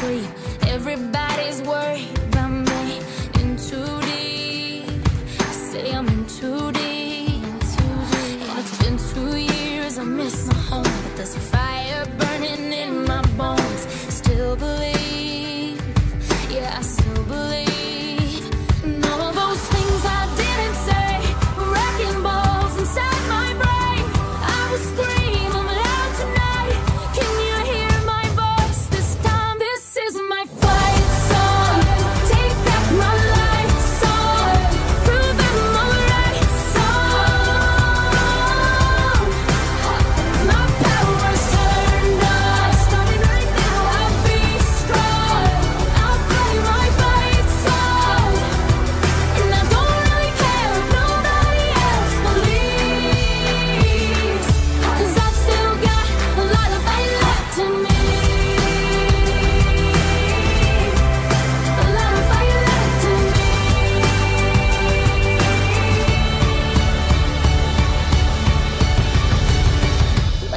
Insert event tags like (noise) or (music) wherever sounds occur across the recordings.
Everybody's worried about me. In too deep. Say I'm in too deep. And it's been two years, I miss my home. But there's a fire burning in my bones. Still believe. Yeah, I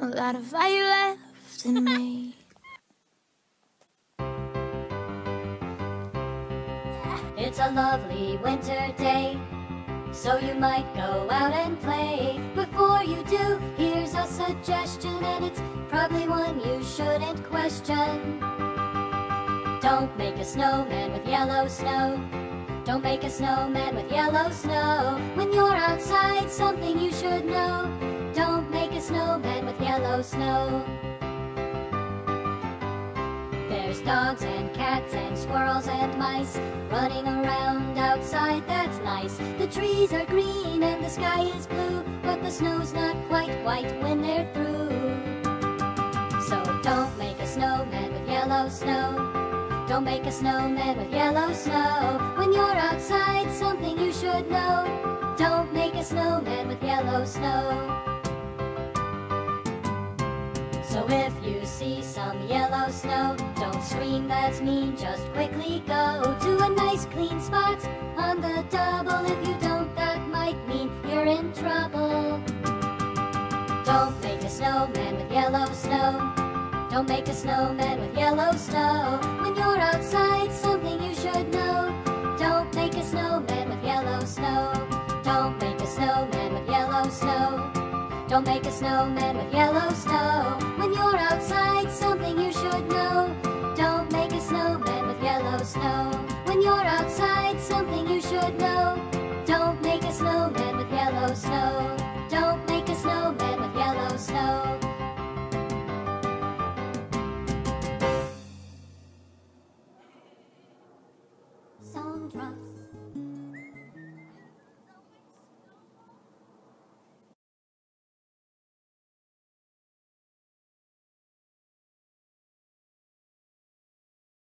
a lot of fight left in me. (laughs) It's a lovely winter day, so you might go out and play. Before you do, here's a suggestion, and it's probably one you shouldn't question. Don't make a snowman with yellow snow. Don't make a snowman with yellow snow. When you're outside, something you should know. Don't make a snowman with yellow snow. There's dogs and cats and squirrels and mice running around outside, that's nice. The trees are green and the sky is blue, but the snow's not quite white when they're through. So don't make a snowman with yellow snow. Don't make a snowman with yellow snow. When you're outside, something you should know. Don't make a snowman with yellow snow. Snow, don't scream that's mean, just quickly go to a nice clean spot on the double. If you don't, that might mean you're in trouble. Don't make a snowman with yellow snow. Don't make a snowman with yellow snow. When you're outside, something you should know. Don't make a snowman with yellow snow. Don't make a snowman with yellow snow. Don't make a snowman with yellow snow. When you're outside, something you should know.